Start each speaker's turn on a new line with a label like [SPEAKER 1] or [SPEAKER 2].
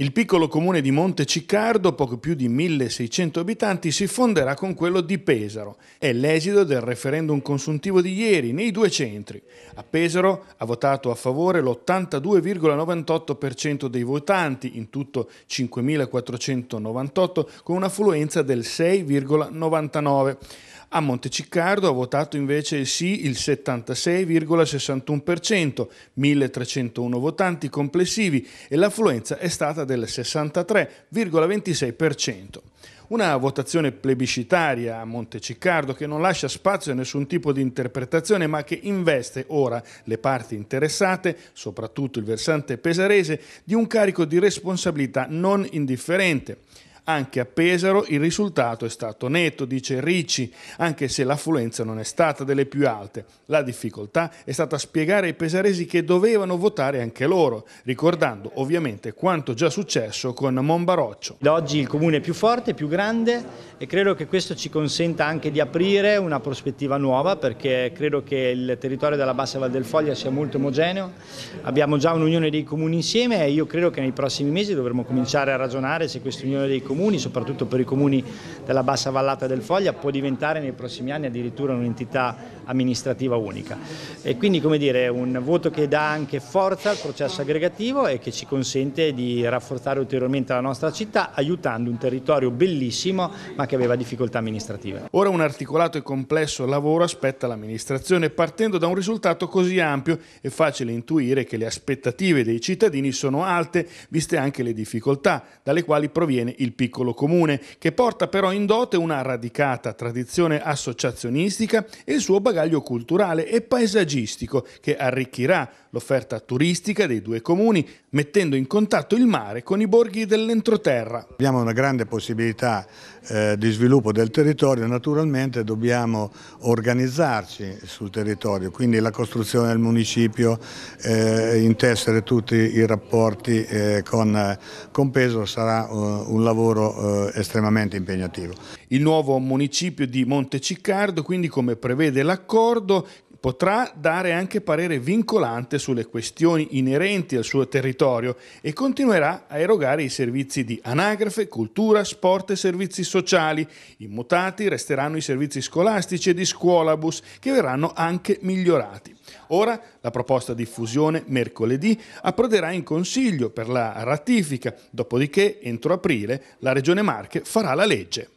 [SPEAKER 1] Il piccolo comune di Monte Ciccardo, poco più di 1600 abitanti, si fonderà con quello di Pesaro. È l'esito del referendum consuntivo di ieri nei due centri. A Pesaro ha votato a favore l'82,98% dei votanti, in tutto 5.498, con un'affluenza del 6,99%. A Monteciccardo ha votato invece sì il 76,61%, 1.301 votanti complessivi e l'affluenza è stata del 63,26%. Una votazione plebiscitaria a Monteciccardo che non lascia spazio a nessun tipo di interpretazione ma che investe ora le parti interessate, soprattutto il versante pesarese, di un carico di responsabilità non indifferente. Anche a Pesaro il risultato è stato netto, dice Ricci, anche se l'affluenza non è stata delle più alte. La difficoltà è stata spiegare ai pesaresi che dovevano votare anche loro, ricordando ovviamente quanto già successo con Monbaroccio.
[SPEAKER 2] Oggi il comune è più forte, più grande e credo che questo ci consenta anche di aprire una prospettiva nuova perché credo che il territorio della Bassa Val del Foglia sia molto omogeneo. Abbiamo già un'unione dei comuni insieme e io credo che nei prossimi mesi dovremo cominciare a ragionare se questa unione dei comuni comuni, soprattutto per i comuni della bassa vallata del Foglia, può diventare nei prossimi anni addirittura un'entità amministrativa unica. E quindi come dire, un voto che dà anche forza al processo aggregativo e che ci consente di rafforzare ulteriormente la nostra città, aiutando un territorio bellissimo ma che aveva difficoltà amministrative.
[SPEAKER 1] Ora un articolato e complesso lavoro aspetta l'amministrazione, partendo da un risultato così ampio è facile intuire che le aspettative dei cittadini sono alte, viste anche le difficoltà dalle quali proviene il piccolo piccolo comune, che porta però in dote una radicata tradizione associazionistica e il suo bagaglio culturale e paesaggistico che arricchirà l'offerta turistica dei due comuni, mettendo in contatto il mare con i borghi dell'entroterra.
[SPEAKER 3] Abbiamo una grande possibilità eh, di sviluppo del territorio, naturalmente dobbiamo organizzarci sul territorio, quindi la costruzione del municipio, eh, intessere tutti i rapporti eh, con, con Pesaro sarà uh, un lavoro uh, estremamente impegnativo.
[SPEAKER 1] Il nuovo municipio di Monteciccardo, quindi come prevede l'accordo, potrà dare anche parere vincolante sulle questioni inerenti al suo territorio e continuerà a erogare i servizi di anagrafe, cultura, sport e servizi sociali. Immutati resteranno i servizi scolastici e di scuolabus che verranno anche migliorati. Ora la proposta di fusione mercoledì approderà in Consiglio per la ratifica, dopodiché entro aprile la Regione Marche farà la legge.